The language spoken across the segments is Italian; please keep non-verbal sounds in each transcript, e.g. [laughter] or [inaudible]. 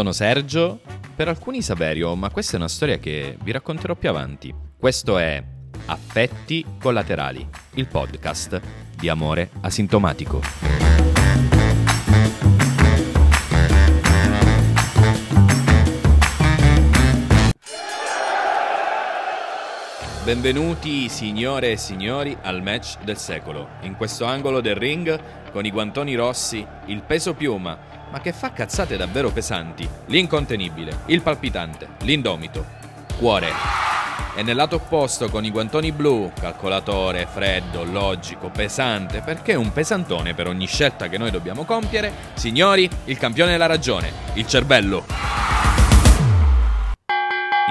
Sono Sergio, per alcuni Saverio, ma questa è una storia che vi racconterò più avanti. Questo è Affetti collaterali, il podcast di amore asintomatico. Benvenuti signore e signori al match del secolo. In questo angolo del ring, con i guantoni rossi, il peso piuma, ma che fa cazzate davvero pesanti, l'incontenibile, il palpitante, l'indomito, cuore. E nel lato opposto con i guantoni blu, calcolatore, freddo, logico, pesante, perché un pesantone per ogni scelta che noi dobbiamo compiere, signori, il campione della ragione, il cervello.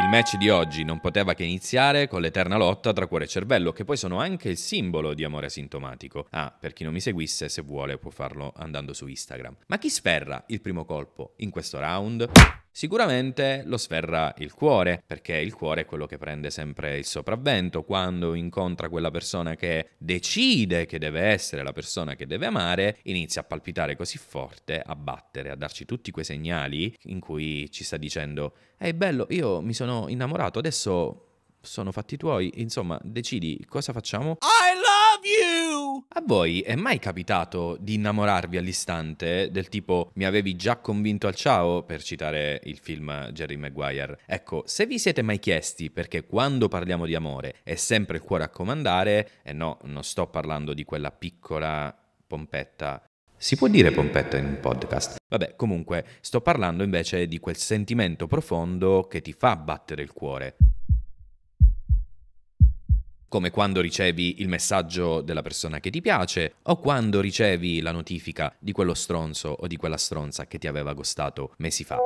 Match di oggi non poteva che iniziare con l'eterna lotta tra cuore e cervello, che poi sono anche il simbolo di amore asintomatico. Ah, per chi non mi seguisse, se vuole può farlo andando su Instagram. Ma chi sferra il primo colpo in questo round? Sicuramente lo sferra il cuore, perché il cuore è quello che prende sempre il sopravvento quando incontra quella persona che decide che deve essere la persona che deve amare, inizia a palpitare così forte, a battere, a darci tutti quei segnali in cui ci sta dicendo «Ehi bello, io mi sono innamorato, adesso sono fatti tuoi, insomma, decidi cosa facciamo?» I love you! A voi è mai capitato di innamorarvi all'istante del tipo mi avevi già convinto al ciao, per citare il film Jerry Maguire? Ecco, se vi siete mai chiesti perché quando parliamo di amore è sempre il cuore a comandare, e no, non sto parlando di quella piccola pompetta si può dire pompetta in un podcast? Vabbè, comunque, sto parlando invece di quel sentimento profondo che ti fa battere il cuore come quando ricevi il messaggio della persona che ti piace o quando ricevi la notifica di quello stronzo o di quella stronza che ti aveva gustato mesi fa.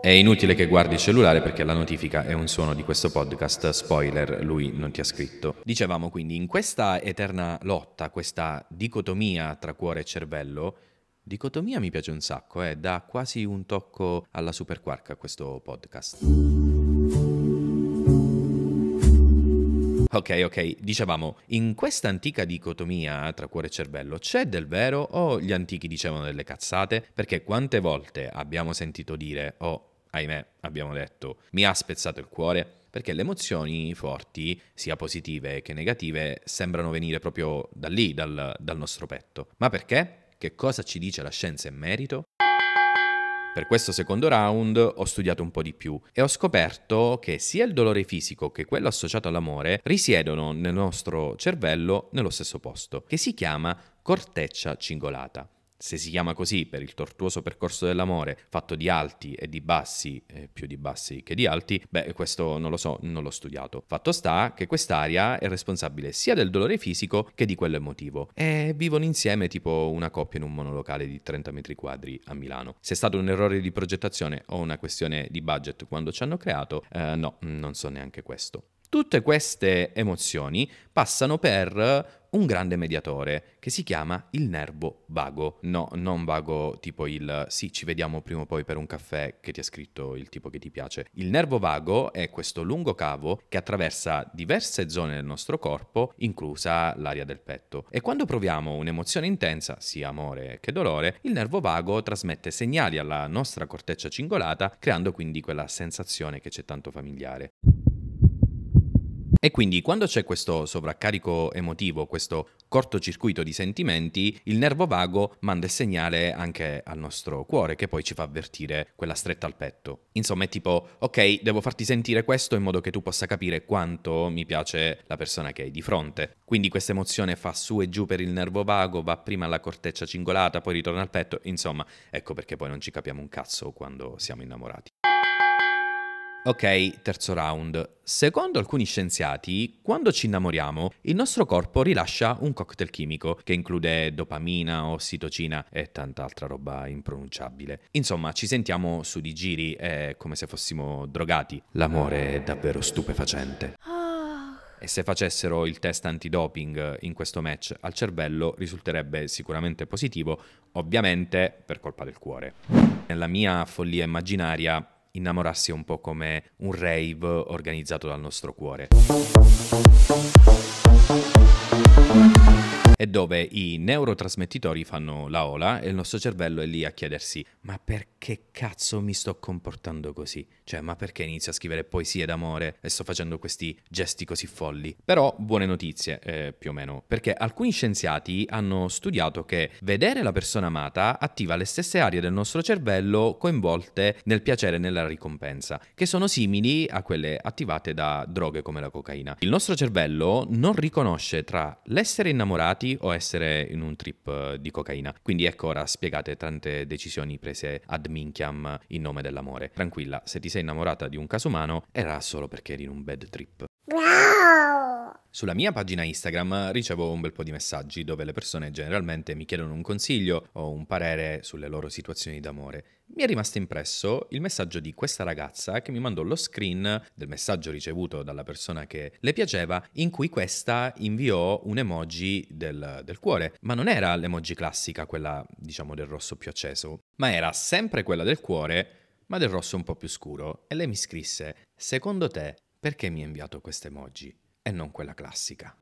È inutile che guardi il cellulare perché la notifica è un suono di questo podcast, spoiler, lui non ti ha scritto. Dicevamo quindi, in questa eterna lotta, questa dicotomia tra cuore e cervello, dicotomia mi piace un sacco, eh, dà quasi un tocco alla super quark a questo podcast. Ok, ok, dicevamo, in questa antica dicotomia tra cuore e cervello c'è del vero o gli antichi dicevano delle cazzate? Perché quante volte abbiamo sentito dire, oh, ahimè, abbiamo detto, mi ha spezzato il cuore? Perché le emozioni forti, sia positive che negative, sembrano venire proprio da lì, dal, dal nostro petto. Ma perché? Che cosa ci dice la scienza in merito? Per questo secondo round ho studiato un po' di più e ho scoperto che sia il dolore fisico che quello associato all'amore risiedono nel nostro cervello nello stesso posto, che si chiama corteccia cingolata se si chiama così per il tortuoso percorso dell'amore, fatto di alti e di bassi, eh, più di bassi che di alti, beh, questo non lo so, non l'ho studiato. Fatto sta che quest'area è responsabile sia del dolore fisico che di quello emotivo e vivono insieme tipo una coppia in un monolocale di 30 metri quadri a Milano. Se è stato un errore di progettazione o una questione di budget quando ci hanno creato, eh, no, non so neanche questo. Tutte queste emozioni passano per un grande mediatore che si chiama il nervo vago. No, non vago tipo il sì, ci vediamo prima o poi per un caffè che ti ha scritto il tipo che ti piace. Il nervo vago è questo lungo cavo che attraversa diverse zone del nostro corpo, inclusa l'area del petto. E quando proviamo un'emozione intensa, sia amore che dolore, il nervo vago trasmette segnali alla nostra corteccia cingolata, creando quindi quella sensazione che c'è tanto familiare. E quindi quando c'è questo sovraccarico emotivo, questo cortocircuito di sentimenti, il nervo vago manda il segnale anche al nostro cuore che poi ci fa avvertire quella stretta al petto. Insomma è tipo, ok, devo farti sentire questo in modo che tu possa capire quanto mi piace la persona che hai di fronte. Quindi questa emozione fa su e giù per il nervo vago, va prima alla corteccia cingolata, poi ritorna al petto, insomma, ecco perché poi non ci capiamo un cazzo quando siamo innamorati. Ok, terzo round. Secondo alcuni scienziati, quando ci innamoriamo, il nostro corpo rilascia un cocktail chimico che include dopamina, ossitocina e tanta altra roba impronunciabile. Insomma, ci sentiamo su di giri, è come se fossimo drogati. L'amore è davvero stupefacente. E se facessero il test antidoping in questo match al cervello risulterebbe sicuramente positivo, ovviamente per colpa del cuore. Nella mia follia immaginaria innamorarsi un po' come un rave organizzato dal nostro cuore. E dove i neurotrasmettitori fanno la ola e il nostro cervello è lì a chiedersi ma perché cazzo mi sto comportando così? Cioè, ma perché inizio a scrivere poesie d'amore e sto facendo questi gesti così folli? Però buone notizie, eh, più o meno, perché alcuni scienziati hanno studiato che vedere la persona amata attiva le stesse aree del nostro cervello coinvolte nel piacere e nella ricompensa, che sono simili a quelle attivate da droghe come la cocaina. Il nostro cervello non riconosce tra l'essere innamorati o essere in un trip eh, di cocaina. Quindi ecco ora spiegate tante decisioni prese ad minchiam in nome dell'amore. Tranquilla, se ti sei innamorata di un caso umano era solo perché eri in un bad trip. Sulla mia pagina Instagram ricevo un bel po' di messaggi dove le persone generalmente mi chiedono un consiglio o un parere sulle loro situazioni d'amore. Mi è rimasto impresso il messaggio di questa ragazza che mi mandò lo screen del messaggio ricevuto dalla persona che le piaceva, in cui questa inviò un emoji del, del cuore. Ma non era l'emoji classica, quella diciamo del rosso più acceso, ma era sempre quella del cuore, ma del rosso un po' più scuro. E lei mi scrisse: Secondo te perché mi hai inviato questo emoji e non quella classica?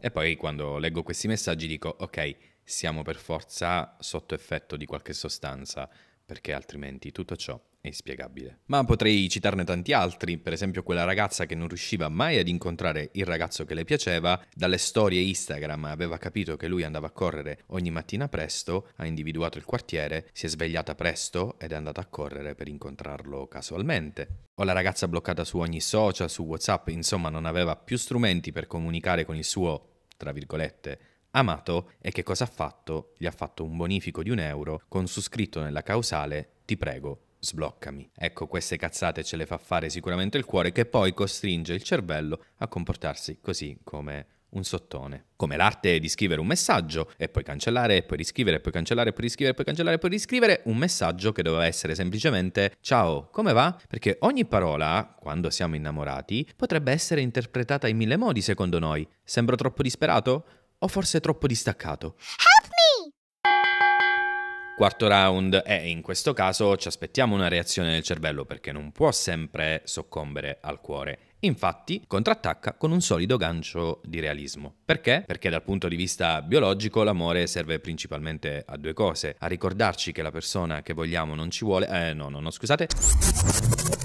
E poi quando leggo questi messaggi dico, ok, siamo per forza sotto effetto di qualche sostanza, perché altrimenti tutto ciò è inspiegabile. Ma potrei citarne tanti altri, per esempio quella ragazza che non riusciva mai ad incontrare il ragazzo che le piaceva, dalle storie Instagram aveva capito che lui andava a correre ogni mattina presto, ha individuato il quartiere, si è svegliata presto ed è andata a correre per incontrarlo casualmente. O la ragazza bloccata su ogni social, su WhatsApp, insomma non aveva più strumenti per comunicare con il suo, tra virgolette, amato e che cosa ha fatto? Gli ha fatto un bonifico di un euro con su scritto nella causale ti prego sbloccami. Ecco, queste cazzate ce le fa fare sicuramente il cuore che poi costringe il cervello a comportarsi così come un sottone. Come l'arte di scrivere un messaggio e poi cancellare, e poi riscrivere, e poi cancellare, e poi riscrivere, e poi cancellare, e poi riscrivere un messaggio che doveva essere semplicemente ciao, come va? Perché ogni parola, quando siamo innamorati, potrebbe essere interpretata in mille modi secondo noi. Sembro troppo disperato? O forse troppo distaccato? Quarto round e in questo caso ci aspettiamo una reazione del cervello perché non può sempre soccombere al cuore. Infatti contrattacca con un solido gancio di realismo. Perché? Perché dal punto di vista biologico l'amore serve principalmente a due cose. A ricordarci che la persona che vogliamo non ci vuole... Eh no, no, no, scusate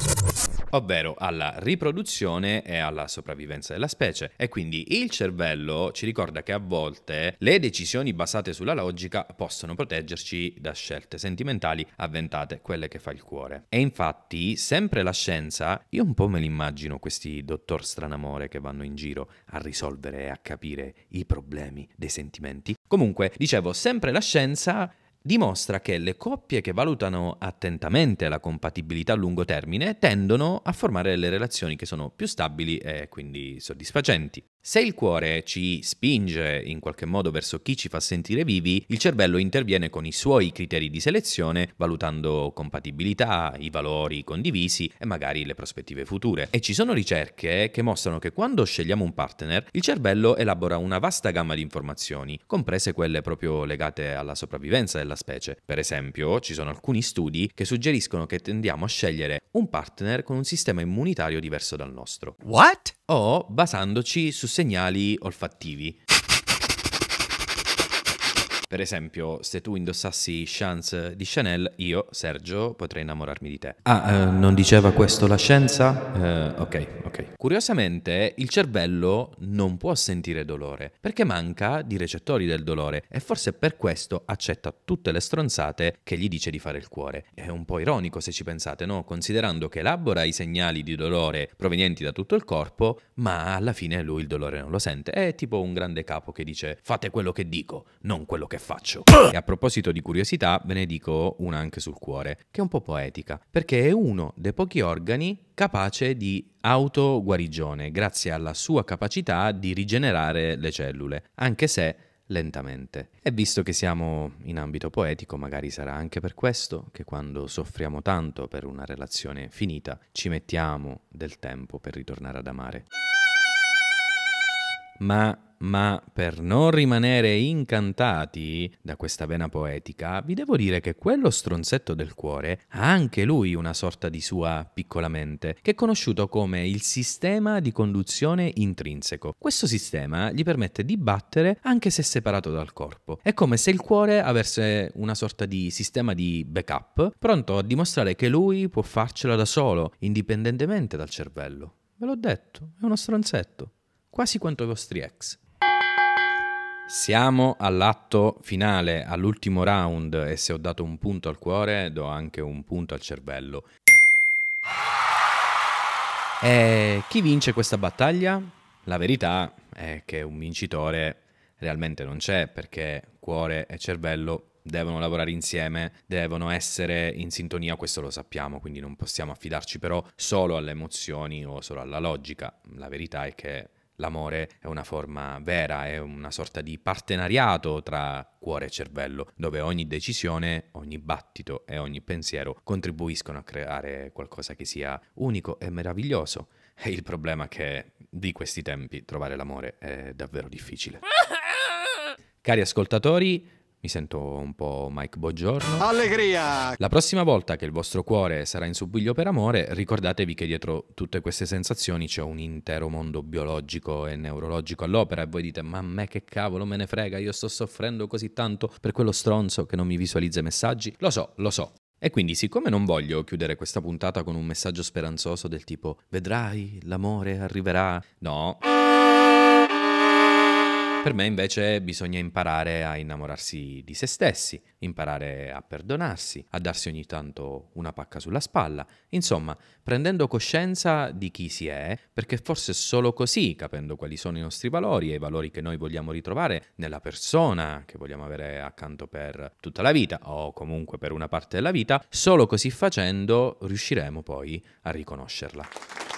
ovvero alla riproduzione e alla sopravvivenza della specie. E quindi il cervello ci ricorda che a volte le decisioni basate sulla logica possono proteggerci da scelte sentimentali avventate, quelle che fa il cuore. E infatti, sempre la scienza, io un po' me li immagino questi dottor stranamore che vanno in giro a risolvere e a capire i problemi dei sentimenti. Comunque, dicevo, sempre la scienza dimostra che le coppie che valutano attentamente la compatibilità a lungo termine tendono a formare delle relazioni che sono più stabili e quindi soddisfacenti. Se il cuore ci spinge in qualche modo verso chi ci fa sentire vivi, il cervello interviene con i suoi criteri di selezione, valutando compatibilità, i valori condivisi e magari le prospettive future. E ci sono ricerche che mostrano che quando scegliamo un partner, il cervello elabora una vasta gamma di informazioni, comprese quelle proprio legate alla sopravvivenza della specie. Per esempio, ci sono alcuni studi che suggeriscono che tendiamo a scegliere un partner con un sistema immunitario diverso dal nostro. What? O basandoci su segnali olfattivi. Per esempio, se tu indossassi Chance di Chanel, io, Sergio, potrei innamorarmi di te. Ah, eh, non diceva questo la scienza? Eh, ok, ok. Curiosamente, il cervello non può sentire dolore, perché manca di recettori del dolore e forse per questo accetta tutte le stronzate che gli dice di fare il cuore. È un po' ironico se ci pensate, no? Considerando che elabora i segnali di dolore provenienti da tutto il corpo, ma alla fine lui il dolore non lo sente. È tipo un grande capo che dice fate quello che dico, non quello che faccio. E a proposito di curiosità, ve ne dico una anche sul cuore, che è un po' poetica, perché è uno dei pochi organi capace di autoguarigione, grazie alla sua capacità di rigenerare le cellule, anche se lentamente. E visto che siamo in ambito poetico, magari sarà anche per questo che quando soffriamo tanto per una relazione finita, ci mettiamo del tempo per ritornare ad amare. Ma ma per non rimanere incantati da questa vena poetica, vi devo dire che quello stronzetto del cuore ha anche lui una sorta di sua piccola mente, che è conosciuto come il sistema di conduzione intrinseco. Questo sistema gli permette di battere anche se separato dal corpo. È come se il cuore avesse una sorta di sistema di backup, pronto a dimostrare che lui può farcela da solo, indipendentemente dal cervello. Ve l'ho detto, è uno stronzetto, quasi quanto i vostri ex. Siamo all'atto finale, all'ultimo round e se ho dato un punto al cuore do anche un punto al cervello. E chi vince questa battaglia? La verità è che un vincitore realmente non c'è perché cuore e cervello devono lavorare insieme, devono essere in sintonia, questo lo sappiamo, quindi non possiamo affidarci però solo alle emozioni o solo alla logica. La verità è che l'amore è una forma vera, è una sorta di partenariato tra cuore e cervello, dove ogni decisione, ogni battito e ogni pensiero contribuiscono a creare qualcosa che sia unico e meraviglioso. E il problema è che di questi tempi trovare l'amore è davvero difficile. [laughs] Cari ascoltatori, mi sento un po' Mike Buongiorno. Allegria! La prossima volta che il vostro cuore sarà in subbuglio per amore, ricordatevi che dietro tutte queste sensazioni c'è un intero mondo biologico e neurologico all'opera e voi dite ma a me che cavolo me ne frega, io sto soffrendo così tanto per quello stronzo che non mi visualizza i messaggi? Lo so, lo so. E quindi, siccome non voglio chiudere questa puntata con un messaggio speranzoso del tipo vedrai, l'amore arriverà, no. Per me invece bisogna imparare a innamorarsi di se stessi, imparare a perdonarsi, a darsi ogni tanto una pacca sulla spalla, insomma, prendendo coscienza di chi si è, perché forse solo così, capendo quali sono i nostri valori e i valori che noi vogliamo ritrovare nella persona che vogliamo avere accanto per tutta la vita o comunque per una parte della vita, solo così facendo riusciremo poi a riconoscerla.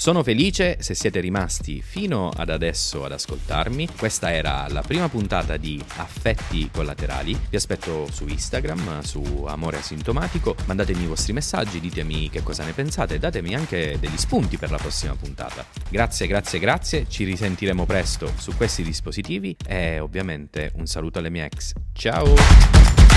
Sono felice se siete rimasti fino ad adesso ad ascoltarmi. Questa era la prima puntata di Affetti Collaterali. Vi aspetto su Instagram, su Amore Asintomatico. Mandatemi i vostri messaggi, ditemi che cosa ne pensate e datemi anche degli spunti per la prossima puntata. Grazie, grazie, grazie. Ci risentiremo presto su questi dispositivi e ovviamente un saluto alle mie ex. Ciao!